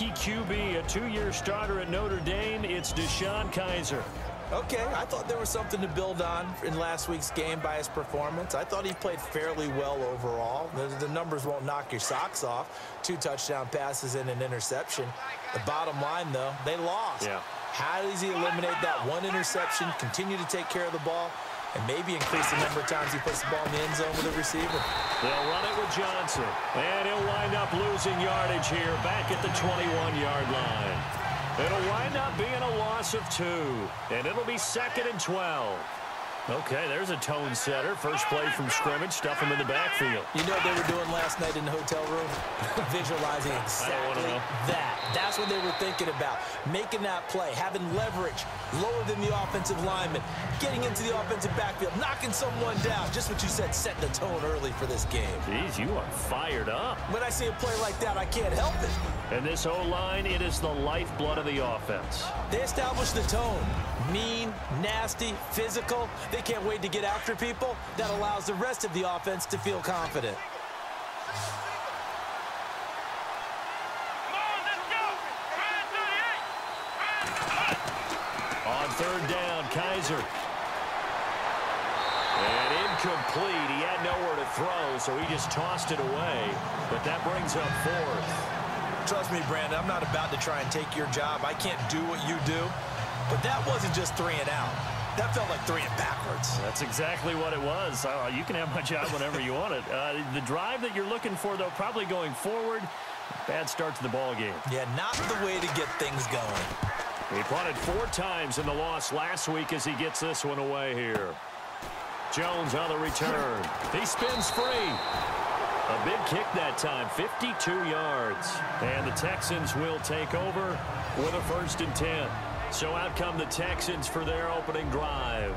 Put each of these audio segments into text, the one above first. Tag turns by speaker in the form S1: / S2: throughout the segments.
S1: rookie QB, a two-year starter at Notre Dame. It's DeShone Kizer.
S2: Okay, I thought there was something to build on in last week's game by his performance. I thought he played fairly well overall. The, the, numbers won't knock your socks off. Two touchdown passes and an interception. The bottom line, though, they lost.
S1: Yeah.
S2: How does he eliminate that one interception, continue to take care of the ball, and maybe increase the number of times he puts the ball in the end zone with the receiver?
S1: They'll run it with Johnson. And he'll wind up losing yardage here back at the 21-yard line. It'll wind up being a loss of two, and it'll be second and 12. Okay, there's a tone setter. First play from scrimmage, stuff him in the backfield.
S2: You know what they were doing last night in the hotel room? Visualizing exactly that. That's what they were thinking about. Making that play, having leverage, lower than the offensive lineman, getting into the offensive backfield, knocking someone down. Just what you said, set the tone early for this game.
S1: Jeez, you are fired up.
S2: When I see a play like that, I can't help it.
S1: And this O-line, it is the lifeblood of the offense.
S2: They establish the tone. Mean, nasty, physical. They can't wait to get after people. That allows the rest of the offense to feel confident.
S1: On third down, Kizer. And incomplete. He had nowhere to throw, so he just tossed it away. But that brings up fourth.
S2: Trust me, Brandon, I'm not about to try and take your job. I can't do what you do. But that wasn't just three and out. That felt like three and backwards.
S1: That's exactly what it was. Uh, you can have my job whenever you want it. Uh, the drive that you're looking for, though, probably going forward, bad start to the ball game.
S2: Yeah, not the way to get things going.
S1: He punted four times in the loss last week as he gets this one away here. Jones on the return. He spins free. A big kick that time, 52 yards. And the Texans will take over with a first and 10. So out come the Texans for their opening drive.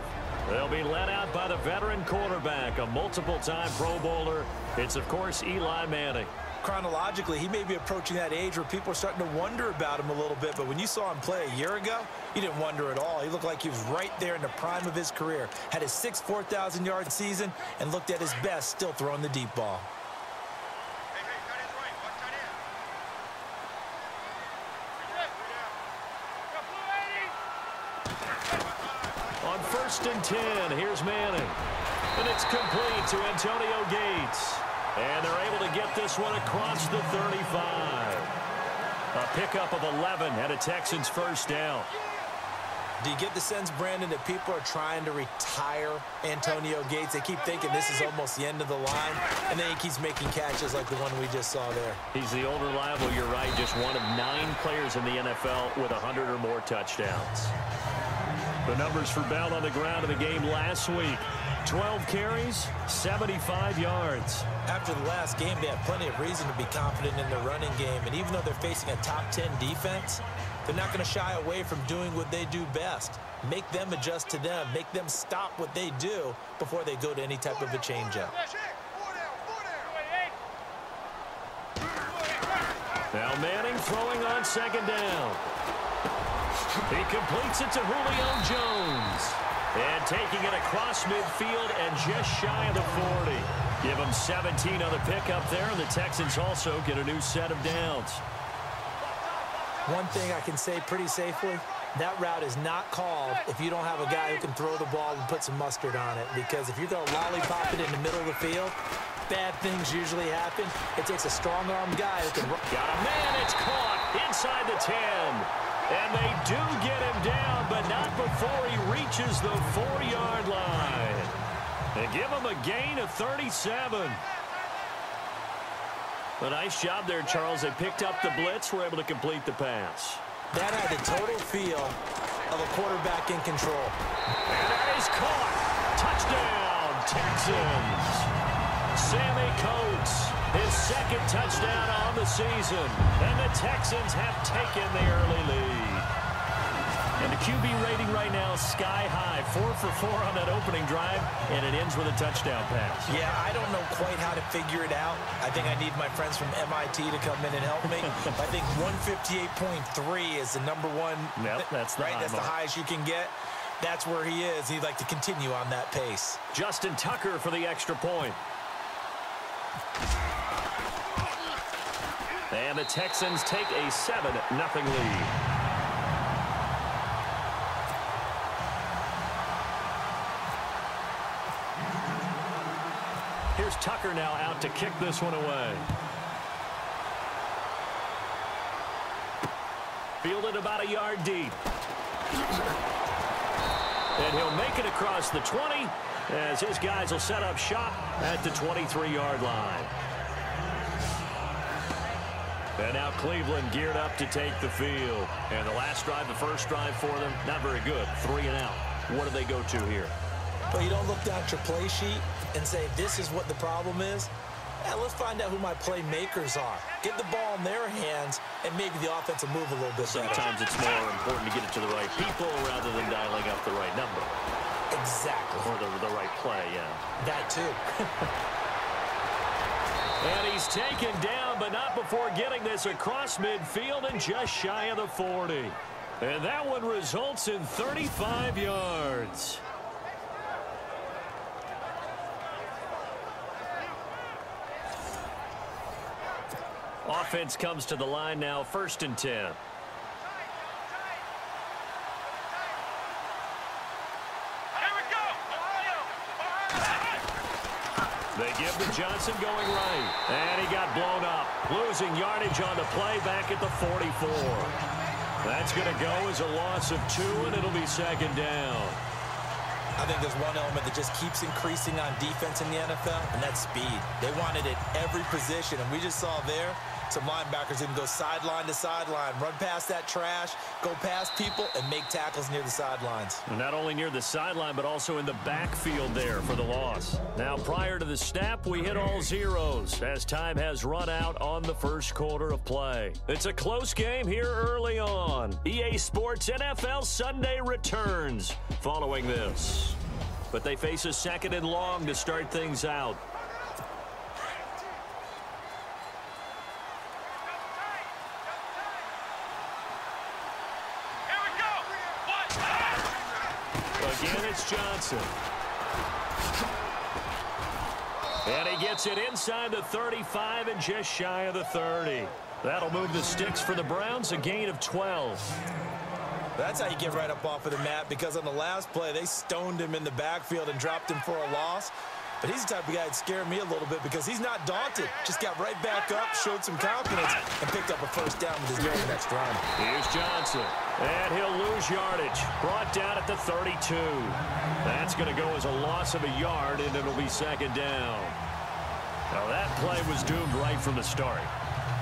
S1: They'll be led out by the veteran quarterback, a multiple-time Pro Bowler. It's, of course, Eli Manning.
S2: Chronologically, he may be approaching that age where people are starting to wonder about him a little bit, but when you saw him play a year ago, you didn't wonder at all. He looked like he was right there in the prime of his career. Had his sixth 4,000-yard season and looked at his best still throwing the deep ball.
S1: First and 10. Here's Manning. And it's complete to Antonio Gates. And they're able to get this one across the 35. A pickup of 11 and a Texans first down.
S2: Do you get the sense, Brandon, that people are trying to retire Antonio Gates? They keep thinking this is almost the end of the line, and then he keeps making catches like the one we just saw there.
S1: He's the old reliable, you're right, just one of nine players in the NFL with 100 or more touchdowns. The numbers for Bell on the ground in the game last week. 12 carries, 75 yards.
S2: After the last game, they have plenty of reason to be confident in their running game. And even though they're facing a top 10 defense, they're not going to shy away from doing what they do best. Make them adjust to them. Make them stop what they do before they go to any type of a changeup.
S1: Now Manning throwing on second down. He completes it to Julio Jones. And taking it across midfield and just shy of the 40. Give him 17 on the pickup there, and the Texans also get a new set of downs.
S2: One thing I can say pretty safely, that route is not called if you don't have a guy who can throw the ball and put some mustard on it. Because if you're going to lollipop it in the middle of the field, bad things usually happen. It takes a strong-armed guy who can...
S1: Got a man, it's caught inside the 10. And they do get him down, but not before he reaches the four-yard line. They give him a gain of 37. A nice job there, Charles. They picked up the blitz, were able to complete the pass.
S2: That had the total feel of a quarterback in control.
S1: And that is caught. Touchdown, Texans. Sammy Coates his second touchdown on the season. And the Texans have taken the early lead. And the QB rating right now sky high. Four for four on that opening drive, and it ends with a touchdown pass.
S2: Yeah, I don't know quite how to figure it out. I think I need my friends from MIT to come in and help me. I think 158.3 is the number one.
S1: Yep, that's the
S2: right. That's
S1: mark.
S2: the highest you can get. That's where he is. He'd like to continue on that pace.
S1: Justin Tucker for the extra point. And the Texans take a 7-0 lead. Here's Tucker now out to kick this one away. Fielded about a yard deep. And he'll make it across the 20 as his guys will set up shop at the 23-yard line. And now Cleveland geared up to take the field. And the last drive, the first drive for them, not very good. Three and out. What do they go to here?
S2: Well, you don't look down at your play sheet and say, this is what the problem is. Yeah, let's find out who my playmakers are. Get the ball in their hands, and maybe the offense will move a little bit
S1: Sometimes
S2: better.
S1: it's more important to get it to the right people rather than dialing up the right number.
S2: Exactly.
S1: Or the, the right play, yeah.
S2: That too.
S1: and he's taken down, but not before getting this across midfield and just shy of the 40. And that one results in 35 yards. Offense comes to the line now, first and 10. They give to Johnson going right. And he got blown up. Losing yardage on the play back at the 44. That's going to go as a loss of two, and it'll be second down.
S2: I think there's one element that just keeps increasing on defense in the NFL, and that's speed. They want it every position, and we just saw there some linebackers can go sideline to sideline, run past that trash, go past people, and make tackles near the sidelines.
S1: Not only near the sideline, but also in the backfield there for the loss. Now, prior to the snap, we hit all zeros as time has run out on the first quarter of play. It's a close game here early on. EA Sports NFL Sunday returns following this. But they face a second and long to start things out. Johnson. And he gets it inside the 35 and just shy of the 30. That'll move the sticks for the Browns, a gain of 12.
S2: That's how you get right up off of the mat because on the last play, they stoned him in the backfield and dropped him for a loss. But he's the type of guy that scared me a little bit because he's not daunted. Just got right back up, showed some confidence, and picked up a first down with his very next run.
S1: Here's Johnson. And he'll lose yardage. Brought down at the 32. That's going to go as a loss of a yard, and it'll be second down. Now, that play was doomed right from the start.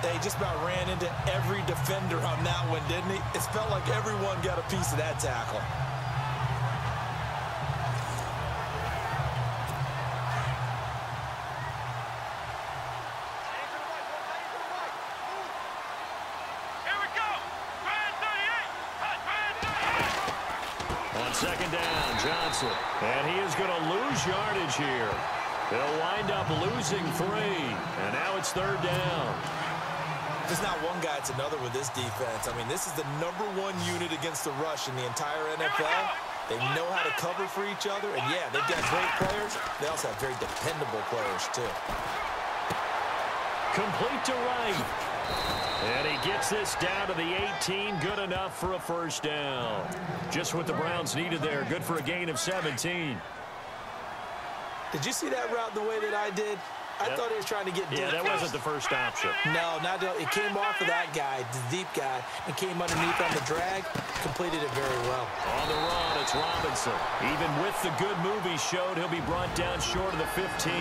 S2: They just about ran into every defender on that one, didn't he? It felt like everyone got a piece of that tackle.
S1: On second down, Johnson. And he is going yardage here. They'll wind up losing three. And now it's third down.
S2: It's not one guy, it's another with this defense. I mean, this is the number one unit against the rush in the entire NFL. They know how to cover for each other. And, yeah, they've got great players. They also have very dependable players, too.
S1: Complete to right. And he gets this down to the 18. Good enough for a first down. Just what the Browns needed there. Good for a gain of 17.
S2: Did you see that route the way that I did? I
S1: Yep.
S2: thought he was trying to get deep.
S1: Yeah, that wasn't the first option.
S2: No, not it came off of that guy, the deep guy, and came underneath on the drag. Completed it very well.
S1: On the run, it's Robinson. Even with the good move he showed, he'll be brought down short of the 15.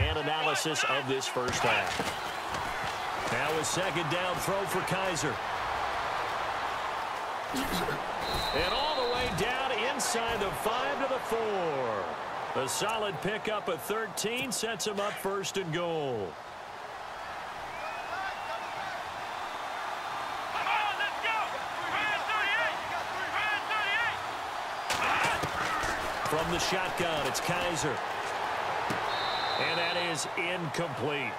S1: And analysis of this first half. Now a second down throw for Kizer. And all the way down inside the five to the four. A solid pickup of 13 sets him up first and goal. From the shotgun, it's Kizer. And that is incomplete.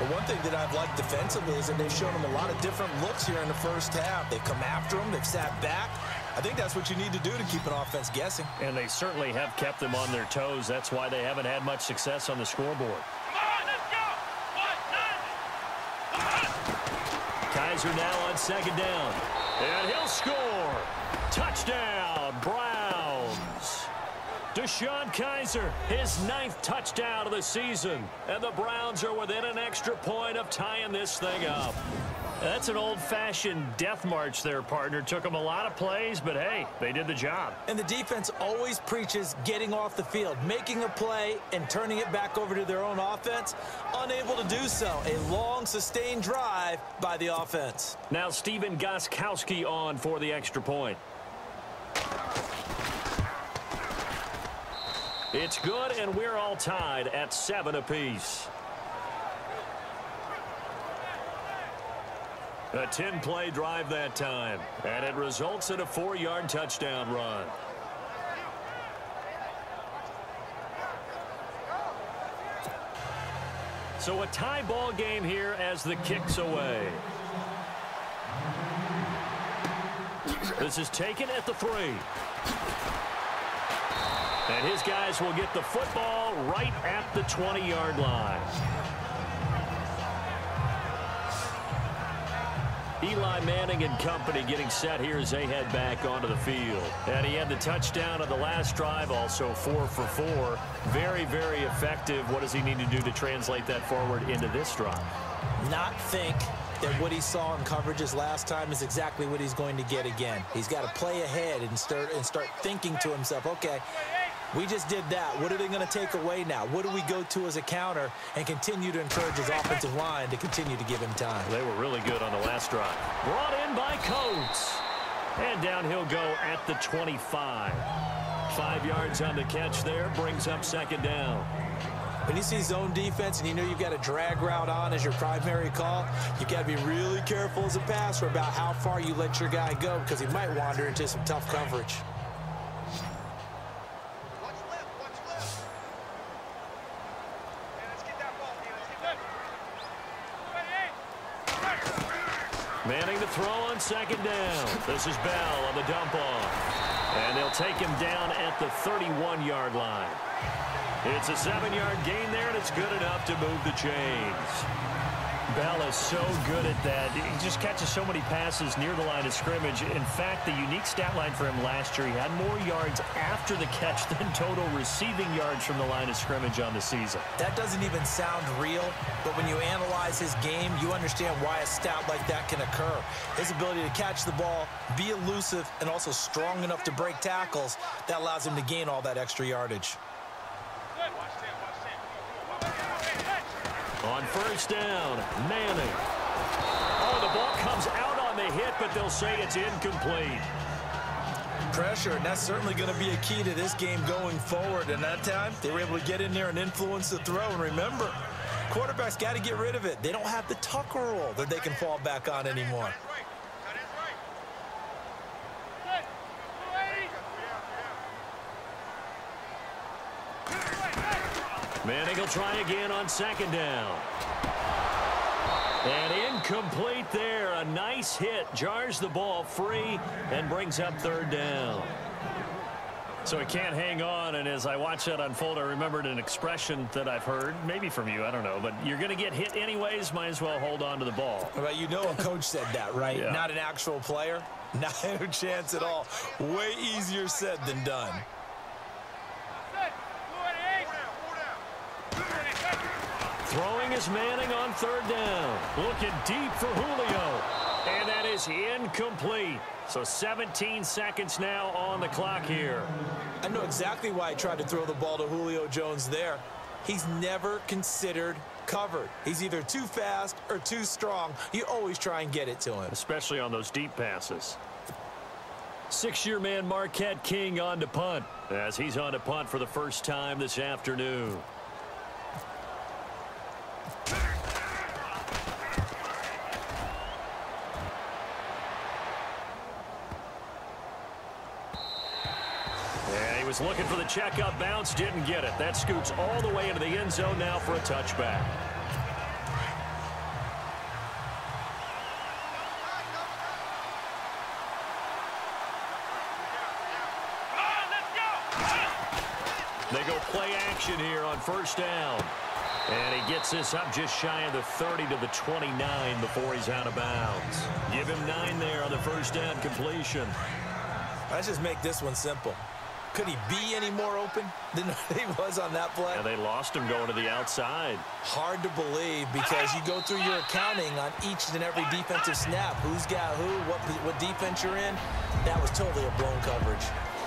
S2: But one thing that I've liked defensively is that they've shown him a lot of different looks here in the first half. They've come after him. They've sat back. I think that's what you need to do to keep an offense guessing.
S1: And they certainly have kept them on their toes. That's why they haven't had much success on the scoreboard. Kizer now on second down. And he'll score. Touchdown. DeShone Kizer, his ninth touchdown of the season. And the Browns are within an extra point of tying this thing up.
S3: That's an old-fashioned death march there, partner. Took them a lot of plays, but hey, they did the job.
S2: And the defense always preaches getting off the field, making a play, and turning it back over to their own offense. Unable to do so. A long, sustained drive by the offense.
S1: Now Stephen Gostkowski on for the extra point. It's good, and we're all tied at seven apiece. A 10-play drive that time, and it results in a four-yard touchdown run. So a tie ball game here as the kick's away. This is taken at the three. And his guys will get the football right at the 20-yard line. Eli Manning and company getting set here as they head back onto the field. And he had the touchdown on the last drive, also four for four. Very, very effective. What does he need to do to translate that forward into this drive?
S2: Not think that what he saw in coverages last time is exactly what he's going to get again. He's got to play ahead and start and start thinking to himself, okay, we just did that. What are they going to take away now? What do we go to as a counter and continue to encourage his offensive line to continue to give him time?
S1: They were really good on the last drive. Brought in by Coates. And down he'll go at the 25. Five yards on the catch there brings up second down.
S2: When you see zone defense and you know you've got a drag route on as your primary call, you've got to be really careful as a passer about how far you let your guy go because he might wander into some tough coverage.
S1: Throw on second down. This is Bell on the dump off. And they'll take him down at the 31-yard line. It's a seven-yard gain there, and it's good enough to move the chains.
S3: Bell is so good at that. He just catches so many passes near the line of scrimmage. In fact, the unique stat line for him last year, he had more yards after the catch than total receiving yards from the line of scrimmage on the season.
S2: That doesn't even sound real, but when you analyze his game, you understand why a stat like that can occur. His ability to catch the ball, be elusive, and also strong enough to break tackles, that allows him to gain all that extra yardage.
S1: On first down, Manning. Oh, the ball comes out on the hit, but they'll say it's incomplete.
S2: Pressure, and that's certainly going to be a key to this game going forward. And that time, they were able to get in there and influence the throw. And remember, quarterbacks got to get rid of it. They don't have the tuck rule that they can fall back on anymore.
S1: Manning will try again on second down. And incomplete there. A nice hit. Jars the ball free and brings up third down.
S3: So he can't hang on, and as I watch that unfold, I remembered an expression that I've heard, maybe from you, I don't know, but you're going to get hit anyways, might as well hold on to the ball.
S2: Well, you know a coach said that, right?
S3: Yeah.
S2: Not an actual player. Not a chance at all. Way easier said than done.
S1: Throwing is Manning on third down. Looking deep for Julio. And that is incomplete. So 17 seconds now on the clock here.
S2: I know exactly why I tried to throw the ball to Julio Jones there. He's never considered covered. He's either too fast or too strong. You always try and get it to him.
S3: Especially on those deep passes.
S1: Six-year man Marquette King on to punt as he's on to punt for the first time this afternoon. Was looking for the checkup bounce, didn't get it. That scoots all the way into the end zone now for a touchback. They go play action here on first down. And he gets this up just shy of the 30 to the 29 before he's out of bounds. Give him nine there on the first down completion.
S2: Let's just make this one simple. Could he be any more open than he was on that play?
S1: Yeah, they lost him going to the outside.
S2: Hard to believe because you go through your accounting on each and every defensive snap. Who's got who, what, what defense you're in. That was totally a blown coverage.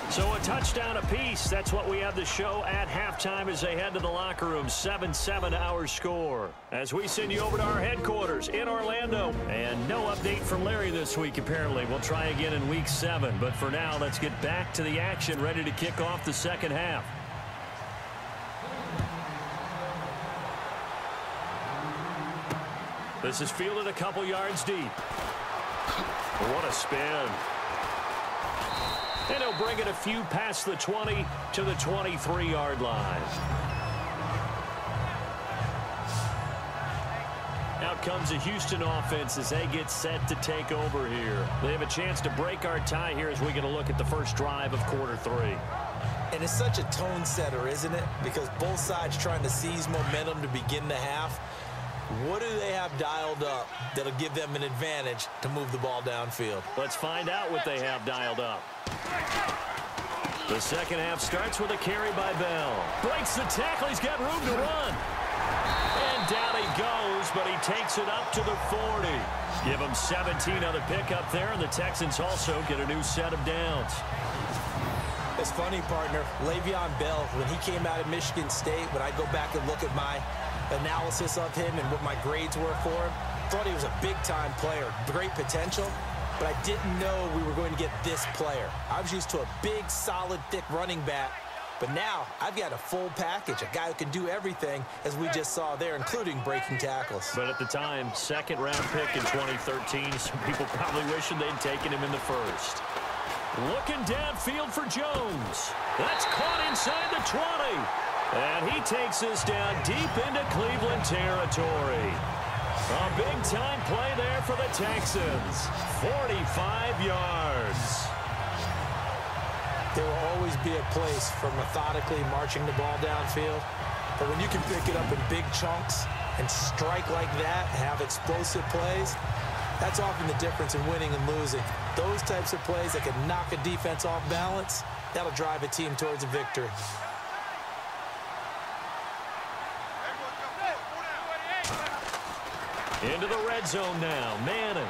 S1: So a touchdown apiece. That's what we have the show at halftime as they head to the locker room. 7-7 our score. As we send you over to our headquarters in Orlando. And no update from Larry this week, apparently. We'll try again in week seven. But for now, let's get back to the action, ready to kick off the second half. This is fielded a couple yards deep. What a spin. And he'll bring it a few past the 20 to the 23-yard line. Out comes the Houston offense as they get set to take over here. They have a chance to break our tie here as we get a look at the first drive of quarter three.
S2: And it's such a tone setter, isn't it? Because both sides trying to seize momentum to begin the half. What do they have dialed up that'll give them an advantage to move the ball downfield?
S1: Let's find out what they have dialed up. The second half starts with a carry by Bell. Breaks the tackle. He's got room to run. And down he goes, but he takes it up to the 40. Give him 17 on the pickup there, and the Texans also get a new set of downs.
S2: It's funny, partner. Le'Veon Bell, when he came out of Michigan State, when I go back and look at my analysis of him and what my grades were for him, thought he was a big-time player, great potential, but I didn't know we were going to get this player. I was used to a big, solid, thick running back, but now I've got a full package, a guy who can do everything, as we just saw there, including breaking tackles.
S1: But at the time, second round pick in 2013, some people probably wishing they'd taken him in the first. Looking downfield for Jones. That's caught inside the 20. And he takes this down deep into Cleveland territory. A big-time play there for the Texans. 45 yards.
S2: There will always be a place for methodically marching the ball downfield. But when you can pick it up in big chunks and strike like that, have explosive plays, that's often the difference in winning and losing. Those types of plays that can knock a defense off balance, that'll drive a team towards a victory.
S1: Into the red zone now. Manning.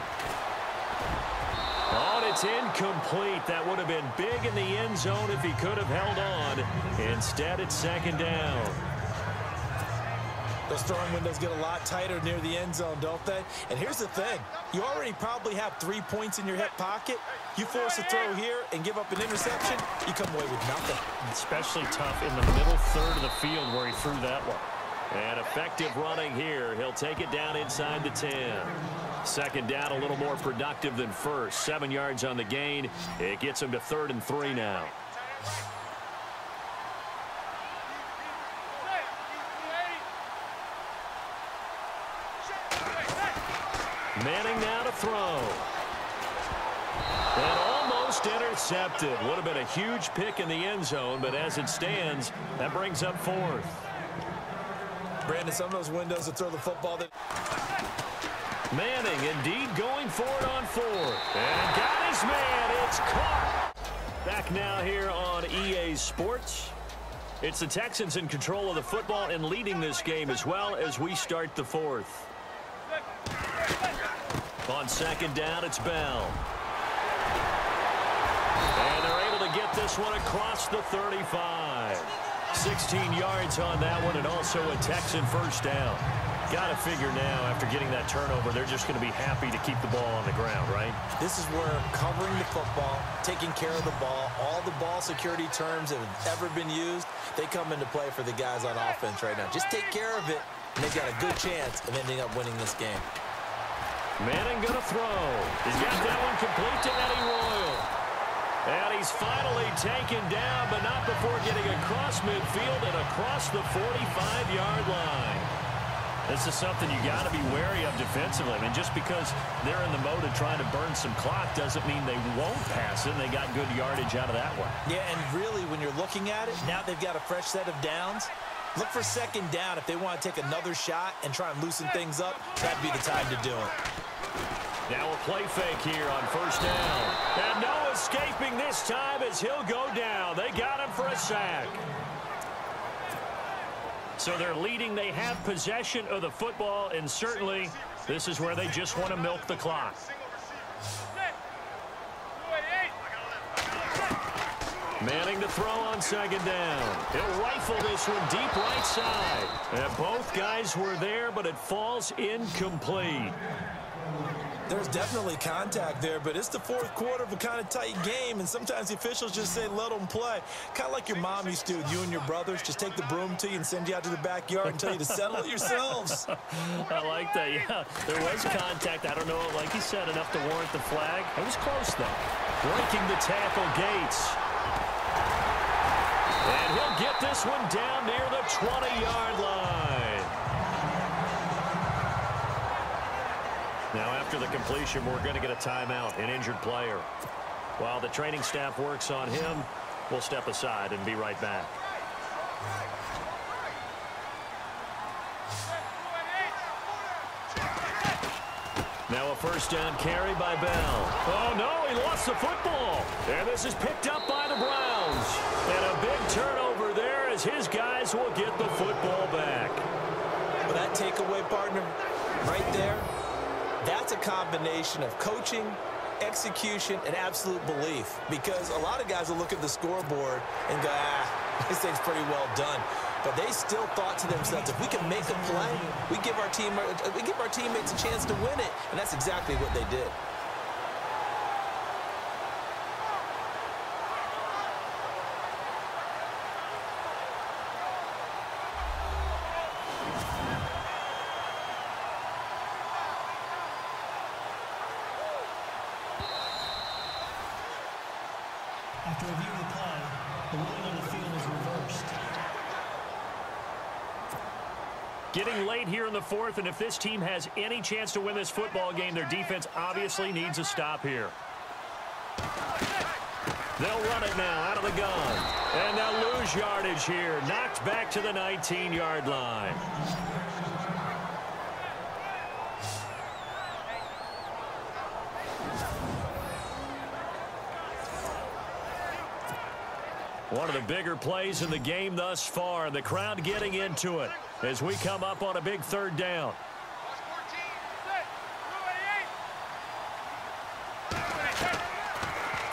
S1: Oh, it's incomplete. That would have been big in the end zone if he could have held on. Instead, it's second down.
S2: Those throwing windows get a lot tighter near the end zone, don't they? And here's the thing. You already probably have three points in your hip pocket. You force a throw here and give up an interception, you come away with nothing.
S1: Especially tough in the middle third of the field where he threw that one. And effective running here. He'll take it down inside the 10. Second down a little more productive than first. Seven yards on the gain. It gets him to third and three now. Manning now to throw. And almost intercepted. Would have been a huge pick in the end zone, but as it stands, that brings up fourth.
S2: Brandon, some of those windows that throw the football that...
S1: Manning indeed going for it on four. And got his man. It's caught. Back now here on EA Sports. It's the Texans in control of the football and leading this game as well as we start the fourth. On second down, it's Bell. And they're able to get this one across the 35. 16 yards on that one and also a Texan first down. Got to figure now, after getting that turnover, they're just going to be happy to keep the ball on the ground, right?
S2: This is where covering the football, taking care of the ball, all the ball security terms that have ever been used, they come into play for the guys on offense right now. Just take care of it, and they've got a good chance of ending up winning this game.
S1: Manning going to throw. He's got that one complete to Eddie Royal. And he's finally taken down, but not before getting across midfield and across the 45-yard line. This is something you got to be wary of defensively. I mean, just because they're in the mode of trying to burn some clock doesn't mean they won't pass it. They got good yardage out of that one.
S2: Yeah, and really, when you're looking at it, now they've got a fresh set of downs. Look for second down if they want to take another shot and try and loosen things up. That'd be the time to do it.
S1: Now a play fake here on first down. And no escaping this time as he'll go down. They got him for a sack.
S3: So they're leading. They have possession of the football, and certainly this is where they just want to milk the clock.
S1: Manning to throw on second down. He'll rifle this one deep right side. And both guys were there, but it falls incomplete.
S2: There's definitely contact there, but it's the fourth quarter of a kind of tight game, and sometimes the officials just say, let them play. Kind of like your mom used to you and your brothers. Just take the broom to you and send you out to the backyard and tell you to settle it yourselves.
S3: I like that, yeah. There was contact. I don't know, like you said, enough to warrant the flag. It was close, though.
S1: Breaking the tackle, Gates. And he'll get this one down near the 20-yard line. Now, after the completion, we're going to get a timeout, an injured player. While the training staff works on him, we'll step aside and be right back. Now a first down carry by Bell. Oh, no, he lost the football. And this is picked up by the Browns. And a big turnover there as his guys will get the football back.
S2: But that takeaway, partner, right there, that's a combination of coaching, execution, and absolute belief. Because a lot of guys will look at the scoreboard and go, ah, this thing's pretty well done. But they still thought to themselves, if we can make a play, we give our team, we give our teammates a chance to win it. And that's exactly what they did.
S3: Late here in the fourth, and if this team has any chance to win this football game, their defense obviously needs a stop here.
S1: They'll run it now out of the gun. And they'll lose yardage here. Knocked back to the 19-yard line. One of the bigger plays in the game thus far. and The crowd getting into it as we come up on a big third down.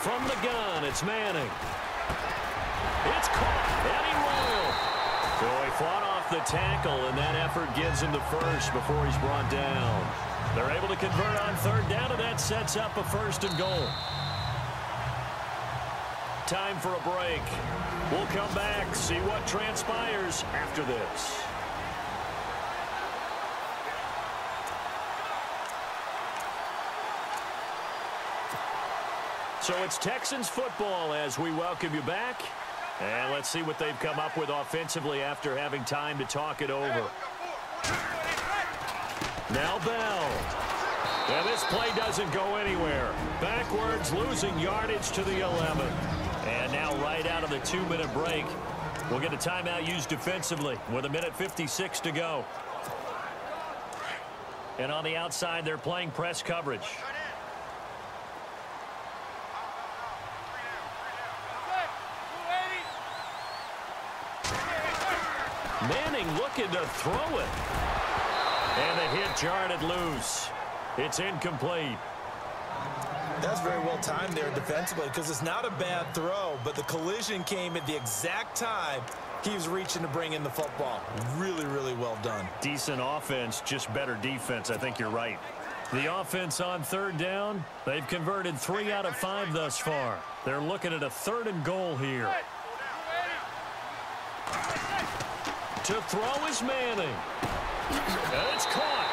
S1: From the gun, it's Manning. It's caught. Eddie Royal. So he fought off the tackle, and that effort gives him the first before he's brought down. They're able to convert on third down, and that sets up a first and goal. Time for a break. We'll come back, see what transpires after this. So it's Texans football as we welcome you back. And let's see what they've come up with offensively after having time to talk it over. Now Bell. And this play doesn't go anywhere. Backwards, losing yardage to the 11. And now right out of the two-minute break, we'll get a timeout used defensively with a minute 56 to go. And on the outside, they're playing press coverage. Manning looking to throw it. And the hit jarred it loose. It's incomplete.
S2: That's very well timed there defensively because it's not a bad throw, but the collision came at the exact time he was reaching to bring in the football. Really, really well done.
S3: Decent offense, just better defense. I think you're right.
S1: The offense on third down, they've converted three out of five thus far. They're looking at a third and goal here. To throw is Manning. And it's caught.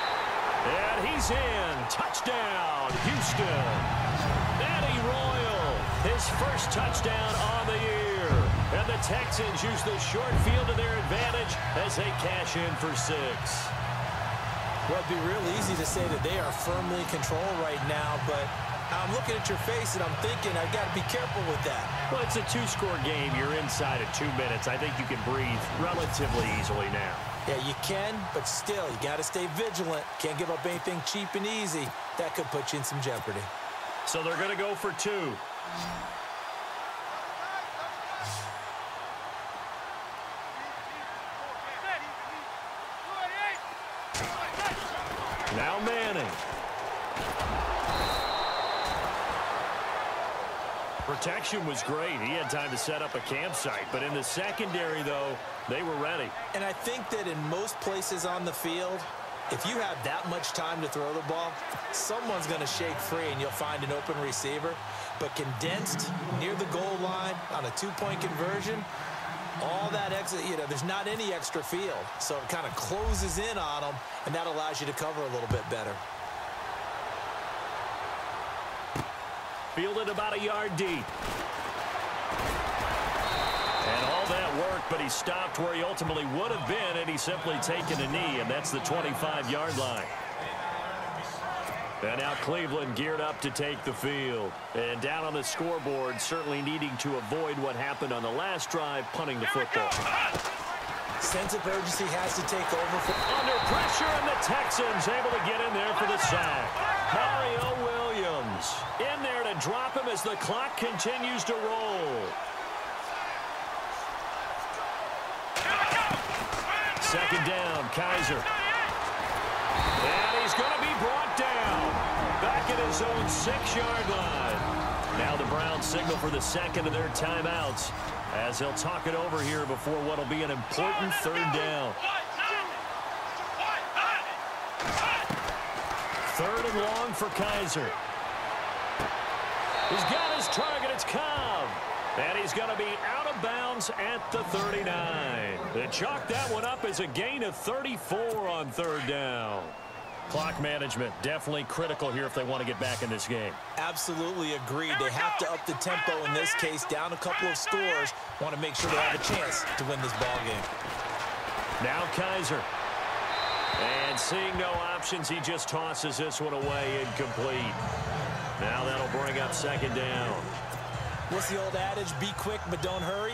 S1: And he's in. Touchdown, Houston. Eddie Royal, his first touchdown on the year. And the Texans use the short field to their advantage as they cash in for six.
S2: Well, it'd be real easy to say that they are firmly in control right now, but I'm looking at your face, and I'm thinking I've got to be careful with that.
S1: Well, it's a two-score game. You're inside of two minutes. I think you can breathe relatively easily now.
S2: Yeah, you can, but still, you got to stay vigilant. Can't give up anything cheap and easy. That could put you in some jeopardy.
S1: So they're going to go for two. Protection was great. He had time to set up a campsite. But in the secondary, though, they were ready.
S2: And I think that in most places on the field, if you have that much time to throw the ball, someone's going to shake free and you'll find an open receiver. But condensed near the goal line on a two-point conversion, all that exit, you know, there's not any extra field. So it kind of closes in on them, and that allows you to cover a little bit better.
S1: Fielded about a yard deep. And all that work, but he stopped where he ultimately would have been, and he's simply taken a knee, and that's the 25-yard line. And now Cleveland geared up to take the field. And down on the scoreboard, certainly needing to avoid what happened on the last drive, punting the football.
S2: Sense of urgency has to take over. For
S1: Under pressure, and the Texans able to get in there for the sack. Mario Williams in there to drop him as the clock continues to roll. Second down, Kizer. And he's going to be brought down. Back at his own six-yard line. Now the Browns signal for the second of their timeouts as he'll talk it over here before what will be an important third down. Third and long for Kizer. He's got his target. It's Cobb. And he's going to be out of bounds at the 39. They chalk that one up as a gain of 34 on third down. Clock management definitely critical here if they want to get back in this game.
S2: Absolutely agreed. They have to up the tempo in this case, down a couple of scores. Want to make sure they have a chance to win this ball game.
S1: Now Kizer. And seeing no options, he just tosses this one away incomplete. Now that'll bring up second down.
S2: What's the old adage? Be quick, but don't hurry.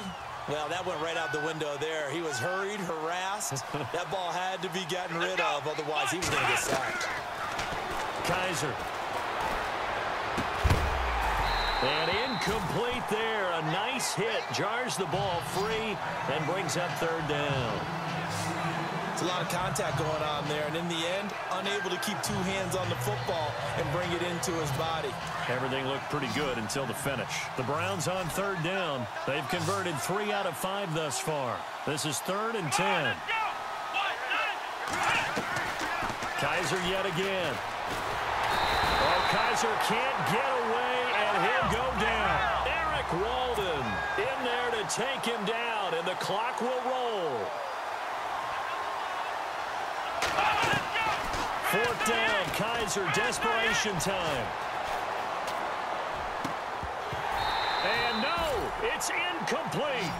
S2: Well, that went right out the window there. He was hurried, harassed. that ball had to be gotten rid of, otherwise he was going to get sacked.
S1: Kizer. And incomplete there. A nice hit. Jars the ball free and brings up third down.
S2: It's a lot of contact going on there, and in the end, unable to keep two hands on the football and bring it into his body.
S1: Everything looked pretty good until the finish. The Browns on third down. They've converted three out of five thus far. This is third and ten. Kizer yet again. Oh, Kizer can't get away, and he'll go down. Erik Walden in there to take him down, and the clock will roll. Fourth down, Kizer, desperation time. And no, it's incomplete.